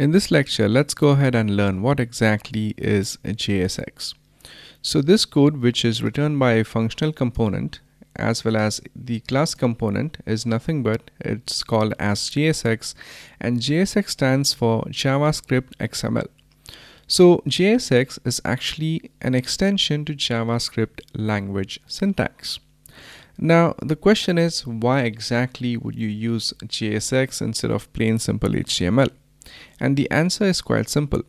In this lecture, let's go ahead and learn what exactly is JSX. So this code which is returned by a functional component as well as the class component is nothing but it's called as JSX and JSX stands for JavaScript XML. So JSX is actually an extension to JavaScript language syntax. Now the question is why exactly would you use JSX instead of plain simple HTML? And the answer is quite simple.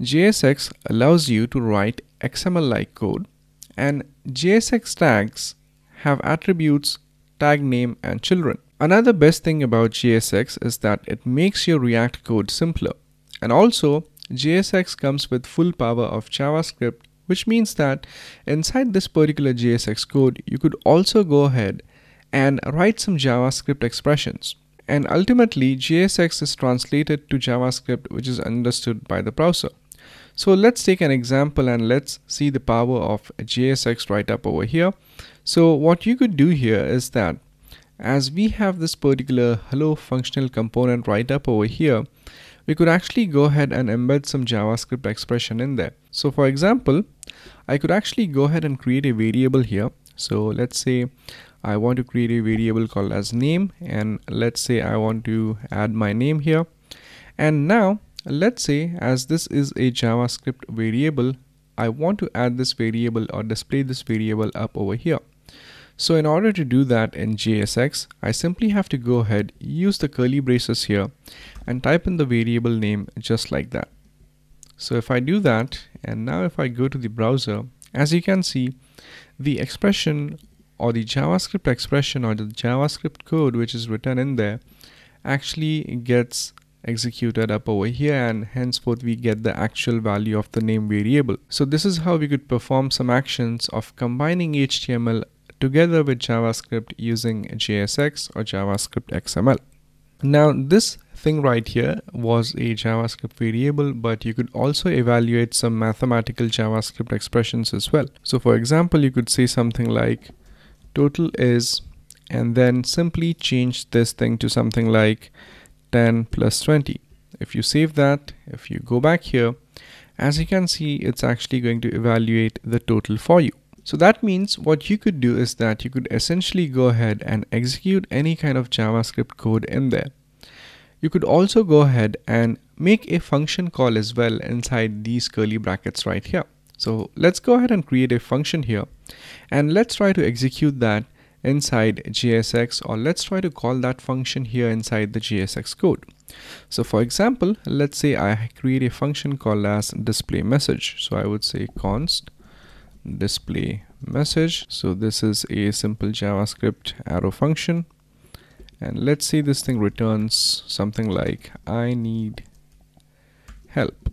JSX allows you to write XML-like code and JSX tags have attributes tag name and children. Another best thing about JSX is that it makes your React code simpler. And also JSX comes with full power of JavaScript which means that inside this particular JSX code you could also go ahead and write some JavaScript expressions. And ultimately, JSX is translated to JavaScript, which is understood by the browser. So let's take an example and let's see the power of JSX right up over here. So what you could do here is that as we have this particular hello functional component right up over here, we could actually go ahead and embed some JavaScript expression in there. So for example, I could actually go ahead and create a variable here. So let's say I want to create a variable called as name and let's say I want to add my name here. And now let's say as this is a JavaScript variable I want to add this variable or display this variable up over here. So in order to do that in JSX I simply have to go ahead use the curly braces here and type in the variable name just like that. So if I do that and now if I go to the browser as you can see the expression or the JavaScript expression or the JavaScript code which is written in there actually gets executed up over here and henceforth we get the actual value of the name variable. So this is how we could perform some actions of combining HTML together with JavaScript using JSX or JavaScript XML. Now this thing right here was a JavaScript variable but you could also evaluate some mathematical JavaScript expressions as well. So for example you could say something like total is and then simply change this thing to something like 10 plus 20 if you save that if you go back here as you can see it's actually going to evaluate the total for you. So that means what you could do is that you could essentially go ahead and execute any kind of JavaScript code in there. You could also go ahead and make a function call as well inside these curly brackets right here so let's go ahead and create a function here and let's try to execute that inside JSX or let's try to call that function here inside the JSX code. So for example, let's say I create a function called as display message. So I would say const display message. So this is a simple JavaScript arrow function. And let's say this thing returns something like I need help.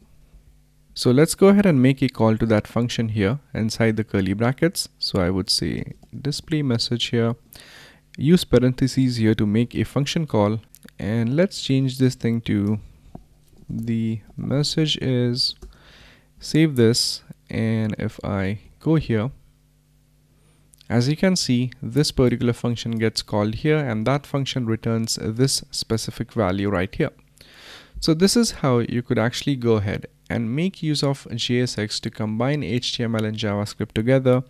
So let's go ahead and make a call to that function here inside the curly brackets. So I would say display message here, use parentheses here to make a function call and let's change this thing to the message is save this and if I go here as you can see this particular function gets called here and that function returns this specific value right here. So this is how you could actually go ahead and make use of JSX to combine HTML and JavaScript together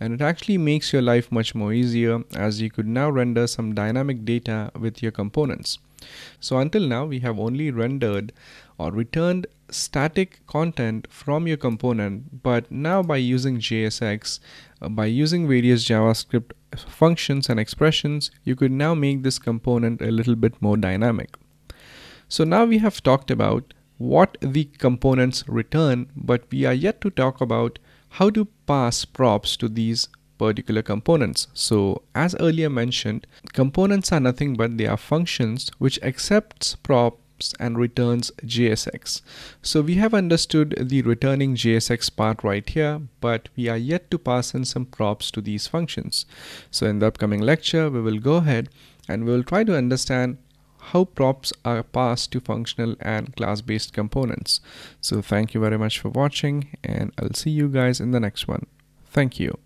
and it actually makes your life much more easier as you could now render some dynamic data with your components. So until now we have only rendered or returned static content from your component but now by using JSX uh, by using various JavaScript functions and expressions you could now make this component a little bit more dynamic. So now we have talked about what the components return, but we are yet to talk about how to pass props to these particular components. So as earlier mentioned, components are nothing but they are functions which accepts props and returns JSX. So we have understood the returning JSX part right here, but we are yet to pass in some props to these functions. So in the upcoming lecture, we will go ahead and we will try to understand how props are passed to functional and class-based components. So thank you very much for watching and I'll see you guys in the next one. Thank you.